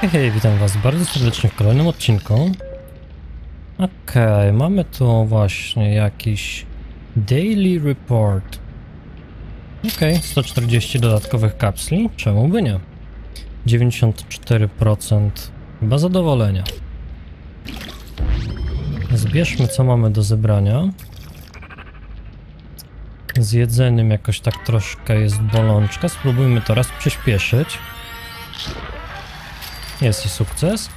Hej, witam was bardzo serdecznie w kolejnym odcinku. Okej, mamy tu właśnie jakiś daily report. Okej, 140 dodatkowych kapsli, czemu by nie? 94% chyba zadowolenia. Zbierzmy co mamy do zebrania. Z jedzeniem jakoś tak troszkę jest bolączka, spróbujmy to raz przyspieszyć. Jest i sukces.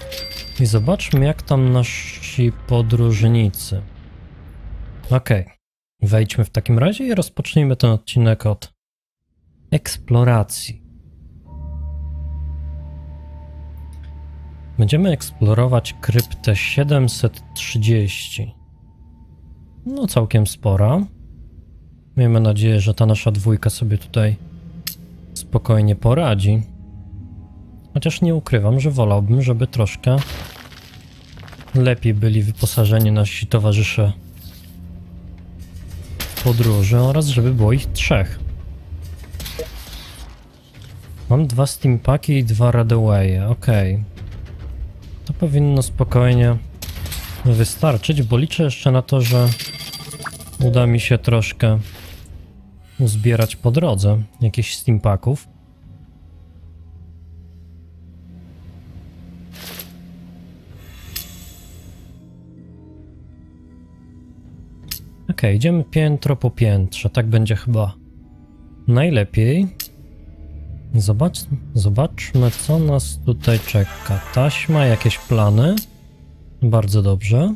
I zobaczmy, jak tam nasi podróżnicy. Okej. Wejdźmy w takim razie i rozpocznijmy ten odcinek od eksploracji. Będziemy eksplorować kryptę 730. No, całkiem spora. Miejmy nadzieję, że ta nasza dwójka sobie tutaj spokojnie poradzi. Chociaż nie ukrywam, że wolałbym, żeby troszkę lepiej byli wyposażeni nasi towarzysze w podróży oraz żeby było ich trzech. Mam dwa steampaki i dwa radowaye, okej. Okay. To powinno spokojnie wystarczyć, bo liczę jeszcze na to, że uda mi się troszkę uzbierać po drodze jakichś steampaków. Idziemy piętro po piętrze. Tak będzie chyba najlepiej. Zobacz, zobaczmy, co nas tutaj czeka. Taśma, jakieś plany. Bardzo dobrze.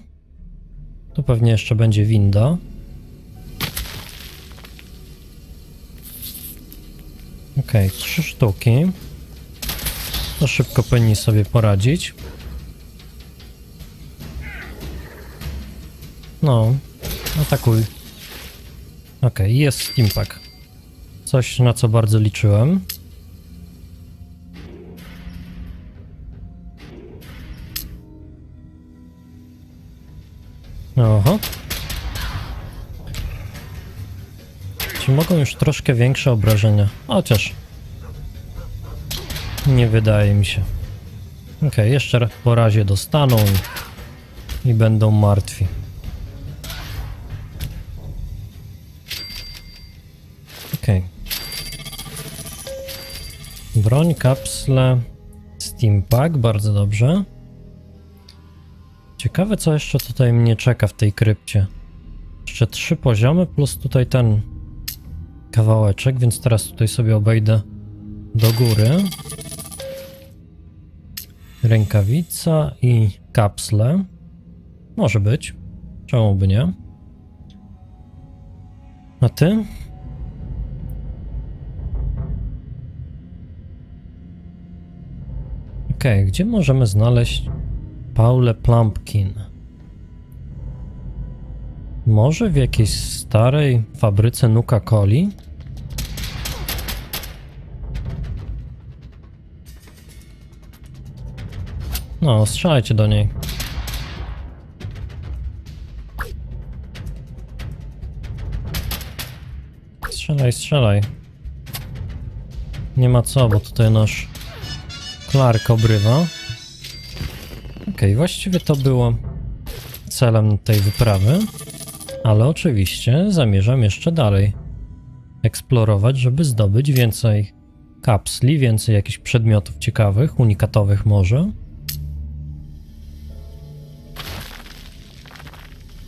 Tu pewnie jeszcze będzie winda. Ok, trzy sztuki. To szybko powinni sobie poradzić. No, Atakuj. Okej, okay, jest steampack. Coś, na co bardzo liczyłem. Oho. Czy mogą już troszkę większe obrażenia? Chociaż... Nie wydaje mi się. Okej, okay, jeszcze po razie dostaną i, i będą martwi. Broń, kapsle, steampack, bardzo dobrze. Ciekawe, co jeszcze tutaj mnie czeka w tej krypcie. Jeszcze trzy poziomy, plus tutaj ten kawałeczek, więc teraz tutaj sobie obejdę do góry. Rękawica i kapsle. Może być. Czemu by nie? A ty? Okay, gdzie możemy znaleźć Paulę Plumpkin? Może w jakiejś starej fabryce Nuka Coli? No, strzelajcie do niej. Strzelaj, strzelaj. Nie ma co, bo tutaj nasz Clark obrywa. Ok, właściwie to było celem tej wyprawy, ale oczywiście zamierzam jeszcze dalej eksplorować, żeby zdobyć więcej kapsli, więcej jakichś przedmiotów ciekawych, unikatowych może.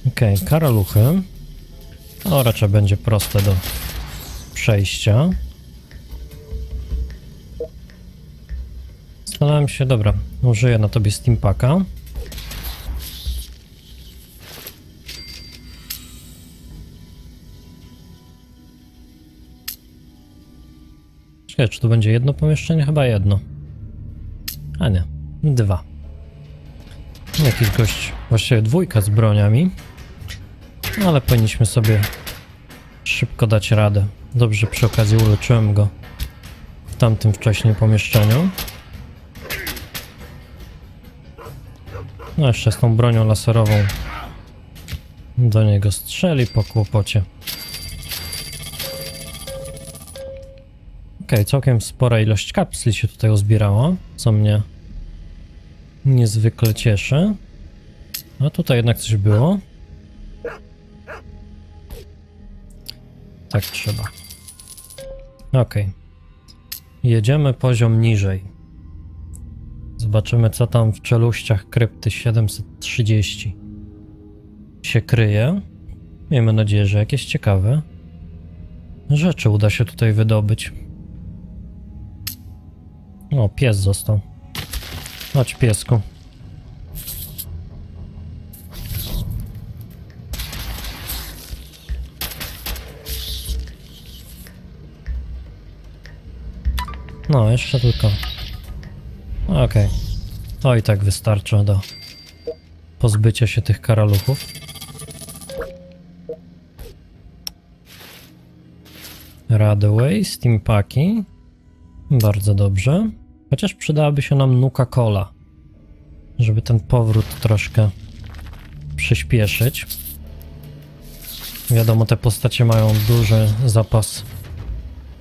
Ok, karaluchy. O, raczej będzie proste do przejścia. Zastanawiam się, dobra, użyję na tobie steampaka. Czekaj, czy tu będzie jedno pomieszczenie? Chyba jedno. A nie, dwa. Jakiś gość, właściwie dwójka z broniami. Ale powinniśmy sobie szybko dać radę. Dobrze przy okazji uleczyłem go w tamtym wcześniej pomieszczeniu. No jeszcze z tą bronią laserową do niego strzeli po kłopocie. Ok, całkiem spora ilość kapsli się tutaj uzbierała, co mnie niezwykle cieszy. A tutaj jednak coś było. Tak trzeba. Okej. Jedziemy poziom niżej. Zobaczymy, co tam w czeluściach krypty 730 się kryje. Miejmy nadzieję, że jakieś ciekawe rzeczy uda się tutaj wydobyć. O, pies został. Chodź, piesku. No, jeszcze tylko. Okej. Okay. To i tak wystarcza do pozbycia się tych karaluchów. Radaway, Steampaki. Bardzo dobrze. Chociaż przydałaby się nam Nuka Cola, żeby ten powrót troszkę przyspieszyć. Wiadomo, te postacie mają duży zapas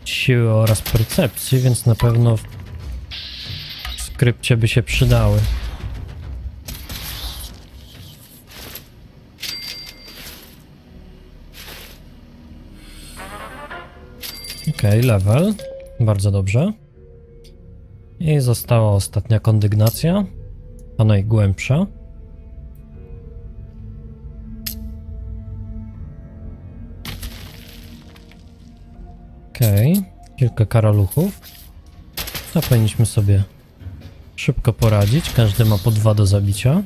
siły oraz percepcji, więc na pewno w skrypcie by się przydały. Ok, level. Bardzo dobrze. I została ostatnia kondygnacja, a najgłębsza. Okej, okay. kilka karaluchów. To powinniśmy sobie szybko poradzić. Każdy ma po dwa do zabicia.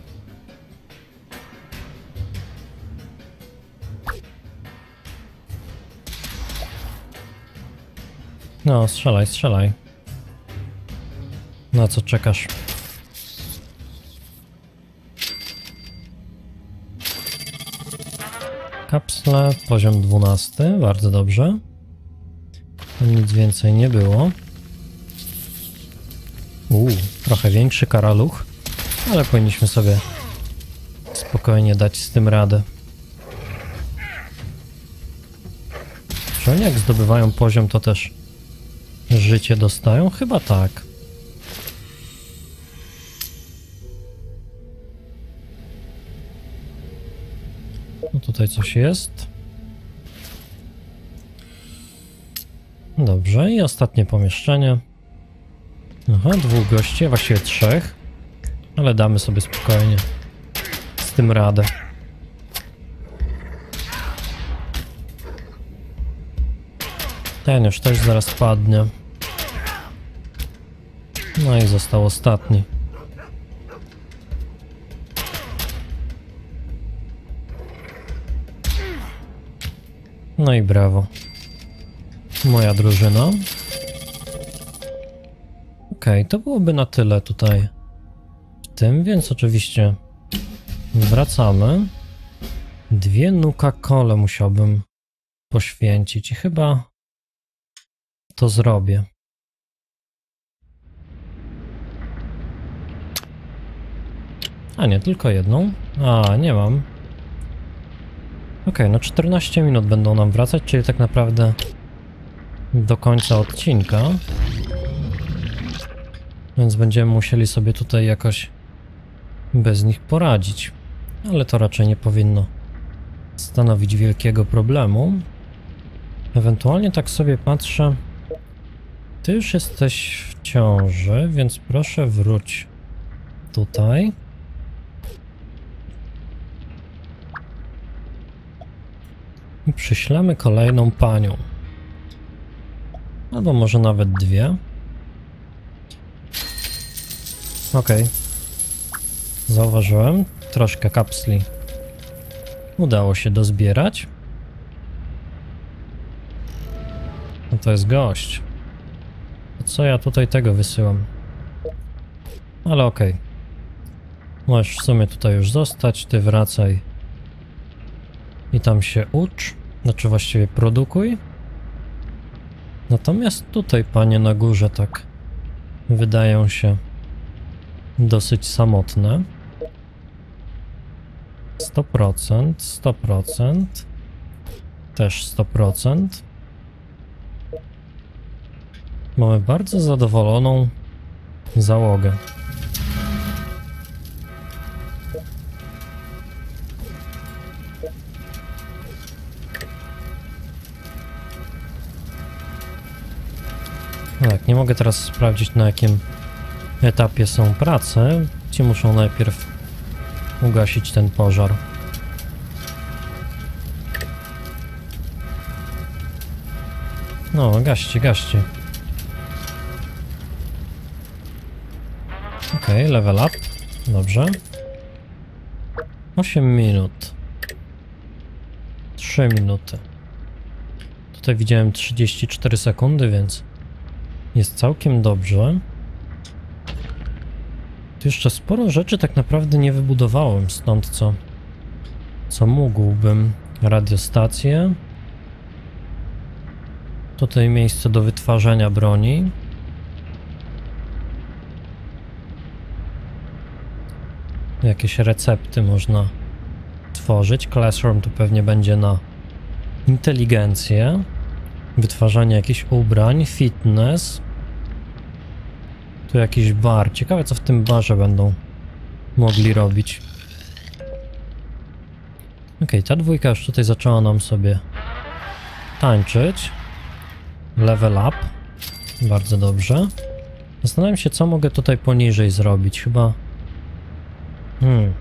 No, strzelaj, strzelaj. Na co czekasz? Kapsle, poziom 12, bardzo dobrze. Nic więcej nie było. Trochę większy karaluch, ale powinniśmy sobie spokojnie dać z tym radę. Czy oni jak zdobywają poziom, to też życie dostają? Chyba tak. No tutaj coś jest. Dobrze, i ostatnie pomieszczenie. Aha, dwóch gości, właściwie trzech. Ale damy sobie spokojnie z tym radę. Ten już też zaraz padnie. No i został ostatni. No i brawo. Moja drużyna. Okej, okay, to byłoby na tyle tutaj w tym, więc oczywiście wracamy. Dwie nuka kole musiałbym poświęcić i chyba to zrobię. A nie, tylko jedną. A, nie mam. Ok, no 14 minut będą nam wracać, czyli tak naprawdę do końca odcinka. Więc będziemy musieli sobie tutaj jakoś bez nich poradzić. Ale to raczej nie powinno stanowić wielkiego problemu. Ewentualnie tak sobie patrzę. Ty już jesteś w ciąży, więc proszę wróć tutaj. I przyślemy kolejną panią. Albo może nawet dwie. Okej. Okay. Zauważyłem. Troszkę kapsli udało się dozbierać. No to jest gość. Co ja tutaj tego wysyłam? Ale okej. Okay. Możesz w sumie tutaj już zostać, ty wracaj i tam się ucz, znaczy właściwie produkuj. Natomiast tutaj panie na górze tak wydają się dosyć samotne. 100%, 100%, też 100%. Mamy bardzo zadowoloną załogę. Tak, nie mogę teraz sprawdzić na jakim etapie są prace. Ci muszą najpierw ugasić ten pożar. No, gaście, gaście. Okej, okay, level up. Dobrze. 8 minut. 3 minuty. Tutaj widziałem 34 sekundy, więc jest całkiem dobrze. Tu jeszcze sporo rzeczy tak naprawdę nie wybudowałem, stąd co, co mógłbym. Radiostację. Tutaj miejsce do wytwarzania broni. Jakieś recepty można tworzyć. Classroom tu pewnie będzie na inteligencję. Wytwarzanie jakichś ubrań, fitness. Tu jakiś bar. Ciekawe co w tym barze będą mogli robić. Ok, ta dwójka już tutaj zaczęła nam sobie tańczyć. Level up. Bardzo dobrze. Zastanawiam się, co mogę tutaj poniżej zrobić. Chyba... Hmm.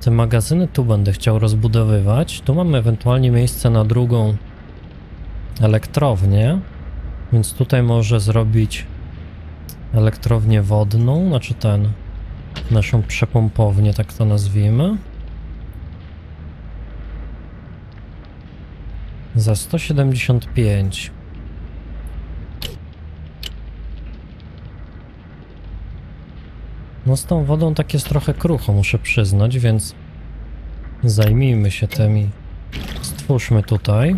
Te magazyny tu będę chciał rozbudowywać. Tu mamy ewentualnie miejsce na drugą elektrownię. Więc tutaj może zrobić elektrownię wodną, znaczy ten, naszą przepompownię, tak to nazwijmy. Za 175. No z tą wodą tak jest trochę krucho, muszę przyznać, więc zajmijmy się tymi. Stwórzmy tutaj.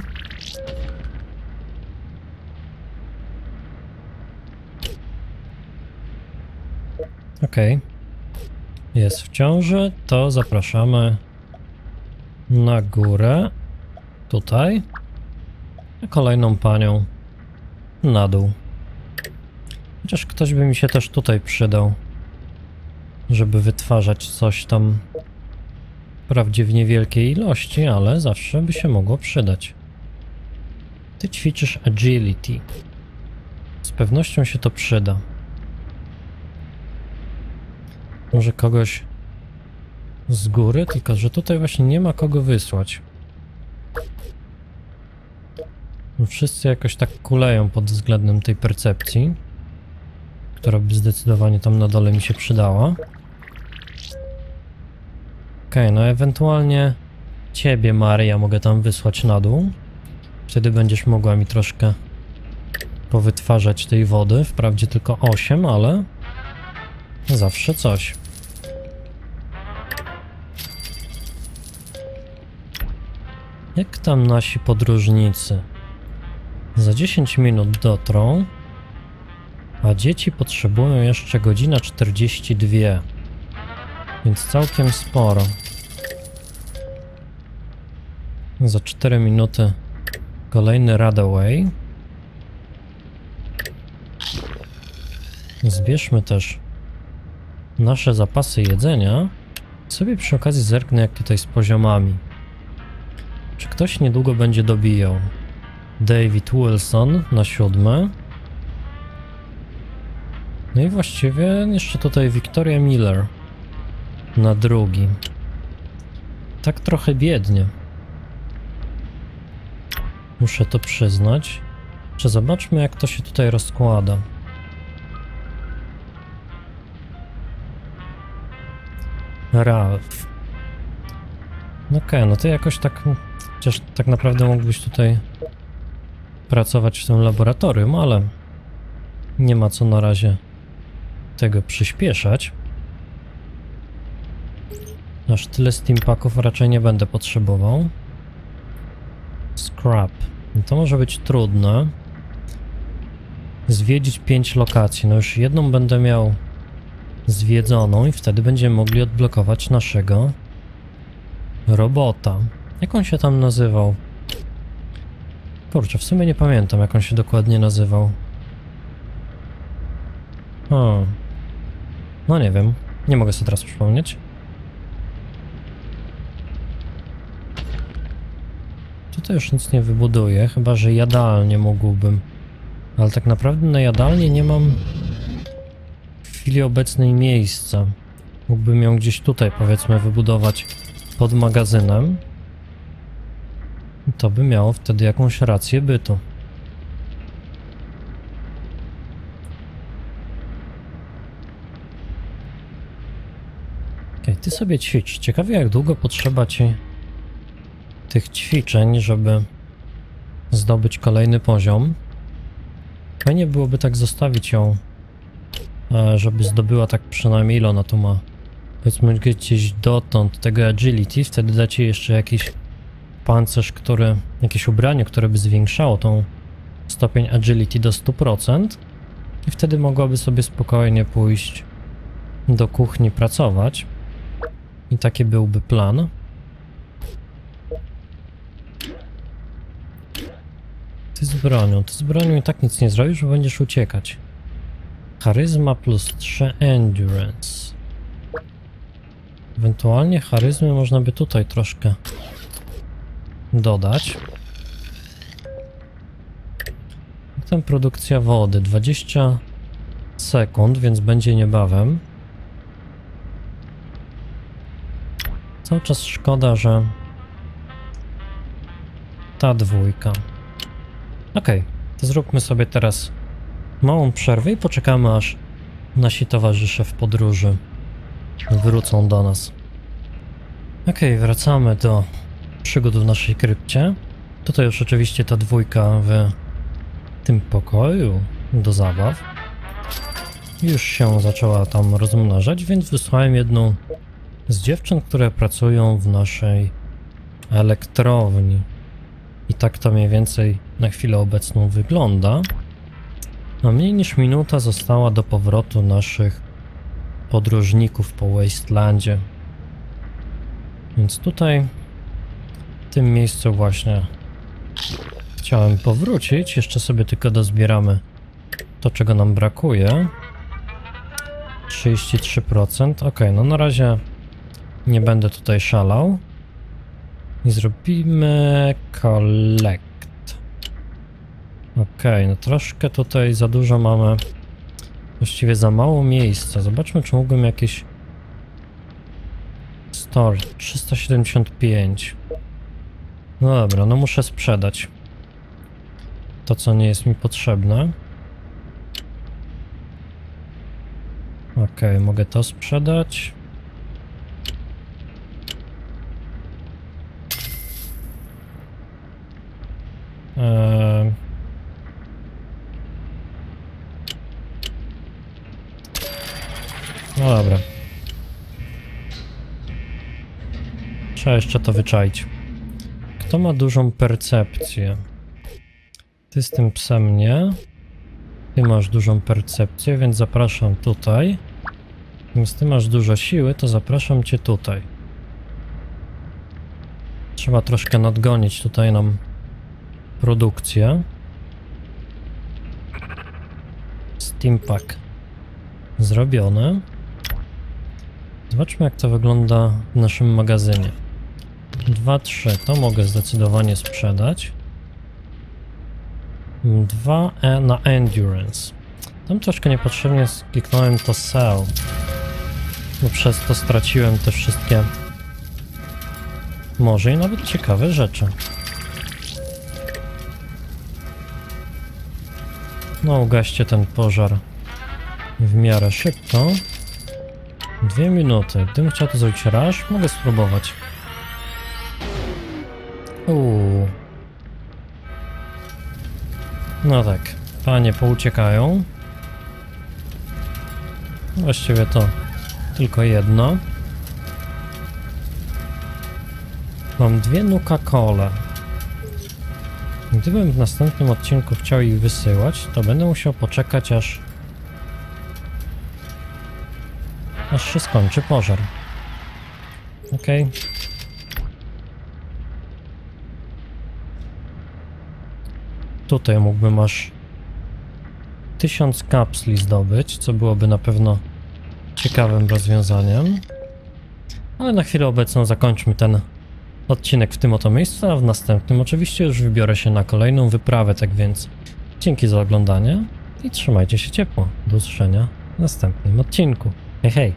Okay. Jest w ciąży, to zapraszamy na górę. Tutaj. A kolejną panią na dół. Chociaż ktoś by mi się też tutaj przydał, żeby wytwarzać coś tam wprawdzie w niewielkiej ilości, ale zawsze by się mogło przydać. Ty ćwiczysz agility. Z pewnością się to przyda. Może kogoś z góry, tylko że tutaj właśnie nie ma kogo wysłać. Wszyscy jakoś tak kuleją pod względem tej percepcji, która by zdecydowanie tam na dole mi się przydała. Okej, okay, no ewentualnie ciebie, Maria, mogę tam wysłać na dół. Wtedy będziesz mogła mi troszkę powytwarzać tej wody. Wprawdzie tylko 8, ale zawsze coś. Jak tam nasi podróżnicy? Za 10 minut dotrą, a dzieci potrzebują jeszcze godzina 42, więc całkiem sporo. Za 4 minuty kolejny Radaway. Zbierzmy też nasze zapasy jedzenia. Sobie przy okazji zerknę jak tutaj z poziomami. Ktoś niedługo będzie dobijał? David Wilson na siódme. No i właściwie jeszcze tutaj Victoria Miller na drugi. Tak trochę biednie. Muszę to przyznać. Czy zobaczmy jak to się tutaj rozkłada. Ralph. No okej, okay, no to jakoś tak Chociaż tak naprawdę mógłbyś tutaj pracować w tym laboratorium, ale nie ma co na razie tego przyspieszać. Aż tyle steampaków raczej nie będę potrzebował. Scrap. To może być trudne. Zwiedzić 5 lokacji. No już jedną będę miał zwiedzoną i wtedy będziemy mogli odblokować naszego robota. Jak on się tam nazywał? Kurczę, w sumie nie pamiętam, jak on się dokładnie nazywał. O. No nie wiem. Nie mogę sobie teraz przypomnieć. Tutaj już nic nie wybuduję, chyba że jadalnie mógłbym. Ale tak naprawdę na jadalnie nie mam w chwili obecnej miejsca. Mógłbym ją gdzieś tutaj, powiedzmy, wybudować pod magazynem. To by miało wtedy jakąś rację bytu. Okej, ty sobie ćwicz. Ciekawie jak długo potrzeba ci tych ćwiczeń, żeby zdobyć kolejny poziom. Fajnie byłoby tak zostawić ją, e, żeby zdobyła tak przynajmniej ile ona tu ma. Powiedzmy gdzieś dotąd tego agility, wtedy dacie jeszcze jakiś pancerz, który, jakieś ubranie, które by zwiększało tą stopień agility do 100% i wtedy mogłaby sobie spokojnie pójść do kuchni pracować. I taki byłby plan. Ty z bronią, ty z bronią i tak nic nie zrobisz, bo będziesz uciekać. Charyzma plus 3 endurance. Ewentualnie charyzmy można by tutaj troszkę dodać. Potem produkcja wody 20 sekund, więc będzie niebawem. Cały czas szkoda, że ta dwójka. Ok, to zróbmy sobie teraz małą przerwę i poczekamy aż nasi towarzysze w podróży wrócą do nas. Ok, wracamy do przygód w naszej krypcie. Tutaj już oczywiście ta dwójka w tym pokoju do zabaw już się zaczęła tam rozmnażać, więc wysłałem jedną z dziewczyn, które pracują w naszej elektrowni. I tak to mniej więcej na chwilę obecną wygląda. A mniej niż minuta została do powrotu naszych podróżników po Wastelandzie. Więc tutaj, tym miejscu właśnie chciałem powrócić. Jeszcze sobie tylko dozbieramy to, czego nam brakuje. 33%. Ok, no na razie nie będę tutaj szalał. I zrobimy collect. Ok, no troszkę tutaj za dużo mamy. Właściwie za mało miejsca. Zobaczmy, czy mógłbym jakieś... Store 375. No dobra, no muszę sprzedać. To, co nie jest mi potrzebne. Ok, mogę to sprzedać. Eee... No dobra. Trzeba jeszcze to wyczaić. Kto ma dużą percepcję? Ty z tym psem nie. Ty masz dużą percepcję, więc zapraszam tutaj. Więc ty masz dużo siły, to zapraszam cię tutaj. Trzeba troszkę nadgonić tutaj nam produkcję. Steampack zrobione. Zobaczmy jak to wygląda w naszym magazynie. 2, 3 to mogę zdecydowanie sprzedać. 2 e na Endurance. Tam troszkę niepotrzebnie kliknąłem to Sell. Bo przez to straciłem te wszystkie może i nawet ciekawe rzeczy. No, ugaście ten pożar w miarę szybko. Dwie minuty. Gdybym chciał to zrobić raz, mogę spróbować. Uuu. No tak, panie pouciekają. Właściwie to tylko jedno. Mam dwie Nuka-Cole. Gdybym w następnym odcinku chciał ich wysyłać, to będę musiał poczekać aż... aż się skończy pożar. Okej. Okay. Tutaj mógłbym aż tysiąc kapsli zdobyć, co byłoby na pewno ciekawym rozwiązaniem. Ale na chwilę obecną zakończmy ten odcinek w tym oto miejscu, a w następnym oczywiście już wybiorę się na kolejną wyprawę, tak więc dzięki za oglądanie i trzymajcie się ciepło. Do usłyszenia w następnym odcinku. Hej, hej!